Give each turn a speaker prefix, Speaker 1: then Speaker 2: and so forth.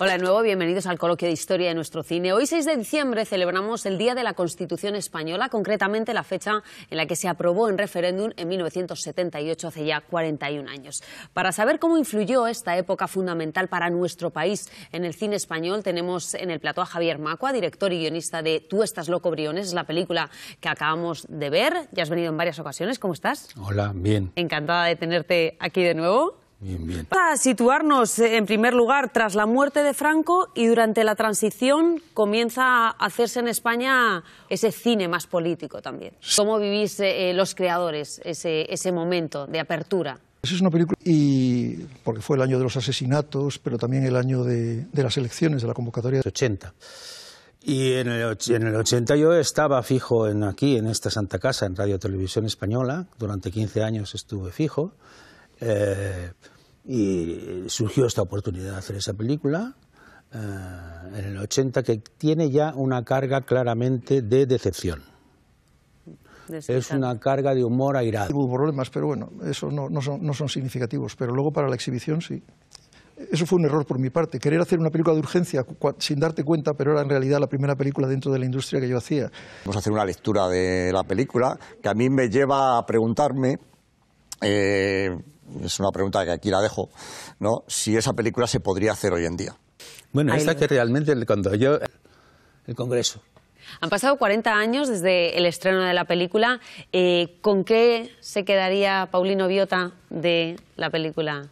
Speaker 1: Hola de nuevo, bienvenidos al coloquio de historia de nuestro cine. Hoy 6 de diciembre celebramos el Día de la Constitución Española, concretamente la fecha en la que se aprobó en referéndum en 1978, hace ya 41 años. Para saber cómo influyó esta época fundamental para nuestro país en el cine español, tenemos en el plató a Javier Macua, director y guionista de Tú estás loco, Briones, es la película que acabamos de ver. Ya has venido en varias ocasiones, ¿cómo estás?
Speaker 2: Hola, bien.
Speaker 1: Encantada de tenerte aquí de nuevo.
Speaker 2: Bien, bien.
Speaker 1: Para situarnos, eh, en primer lugar, tras la muerte de Franco y durante la transición comienza a hacerse en España ese cine más político también. ¿Cómo vivís eh, los creadores ese, ese momento de apertura?
Speaker 3: Esa es una película, y porque fue el año de los asesinatos, pero también el año de, de las elecciones, de la convocatoria.
Speaker 2: 80. Y en el, en el 80 yo estaba fijo en aquí, en esta Santa Casa, en Radio Televisión Española. Durante 15 años estuve fijo. Eh, y surgió esta oportunidad de hacer esa película eh, en el 80 que tiene ya una carga claramente de decepción. Es una carga de humor airado.
Speaker 3: Hubo problemas, pero bueno, eso no, no son, no son significativos. Pero luego para la exhibición sí. Eso fue un error por mi parte. Querer hacer una película de urgencia sin darte cuenta, pero era en realidad la primera película dentro de la industria que yo hacía.
Speaker 4: Vamos a hacer una lectura de la película que a mí me lleva a preguntarme, eh, es una pregunta que aquí la dejo, ¿no? si esa película se podría hacer hoy en día.
Speaker 2: Bueno,
Speaker 1: Ahí
Speaker 2: esta que realmente cuando yo... El Congreso.
Speaker 1: Han pasado 40 años desde el estreno de la película. Eh, ¿Con qué se quedaría Paulino Viota de la película